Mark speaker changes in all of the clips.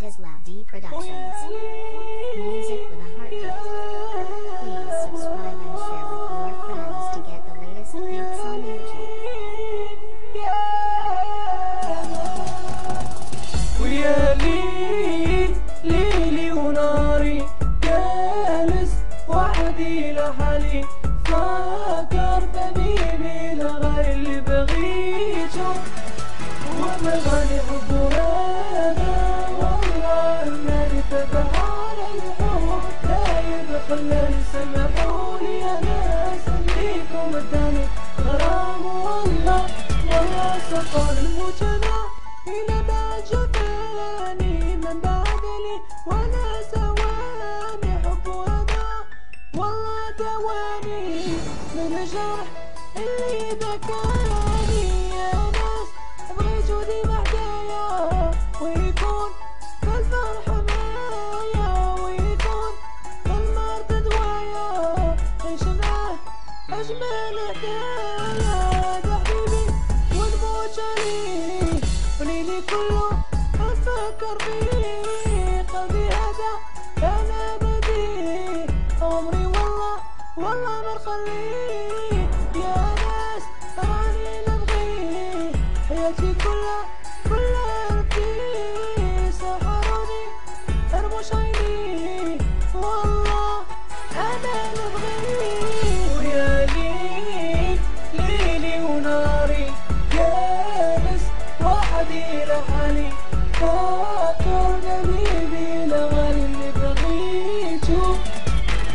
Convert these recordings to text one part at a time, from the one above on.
Speaker 1: Disla D Productions. Music with a heartbeat. Please subscribe and share with your friends to get the latest hits on YouTube.
Speaker 2: ويا ليل ليلي وناري جالس وحدي لحالي فاكر حبيبي لغير اللي سفر المجنى إلى ما جفاني من بعدني ولا سواني حب هذا والله دواني من الجرح اللي بكاني يا ناس. ابغي جودي محدايا ويكون في الفرح معايا ويكون في المرض دوايا عيش معاه أجمل هدايا وليلي كله أفكر فيه قلبي هذا أنا بديه عمري والله والله ما نخليه يا ناس راني نبغيه حياتي كلها لحالي فاكر حبيبي لغالي اللي بغيته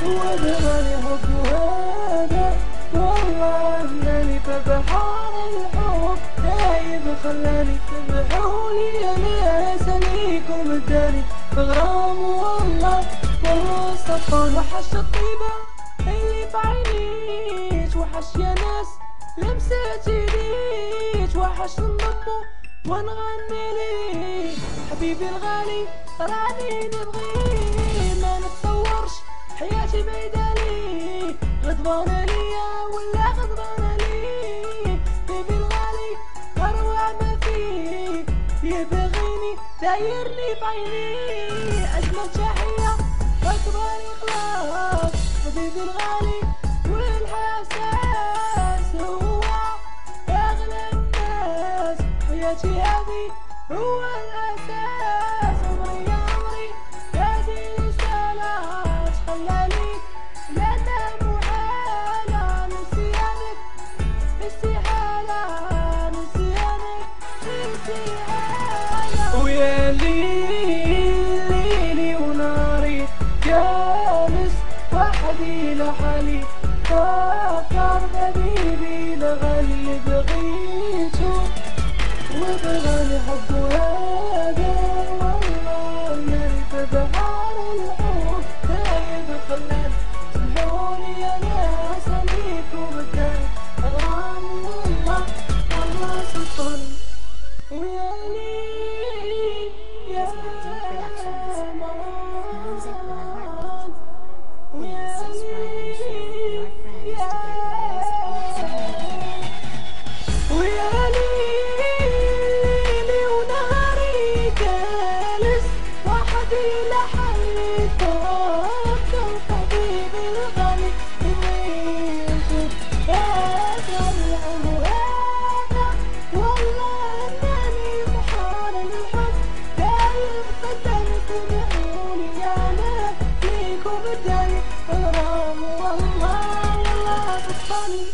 Speaker 2: وبغالي حب هذا والله أنني في بحر الحب. دايب خلاني سمحولي يا ناس ليكم اداني بغرام والله والله وحش الطيبة اللي في عينيك وحش يا ناس لمساتي ليك وحش نضمه ونغني ليك حبيبي الغالي راني نبغيه ما نتصورش حياتي بعيدة ليه غضبانة ليا ولا غضبانة ليه بيبي الغالي أروع ما فيه يبغيني دايرني في عيني أجمل تحية وأكبر إخلاص. حبيبي الغالي هذه هو الأساس عمري يا عمري هذه تخلالي لأنها محالة نسيانك استحالة نسيانك ويا ليل ليلي وناري جالس وحدي لحالي. فكر حبيبي لغالي اللي بغيته وبغالي حب هذا والله انني في بحر فكر حبيبي الغالي ويشوف هذا العمر هذا والله انني بحار الحب دايم قدركم عيوني أنا فيكم الدايم غرام والله والله بطلي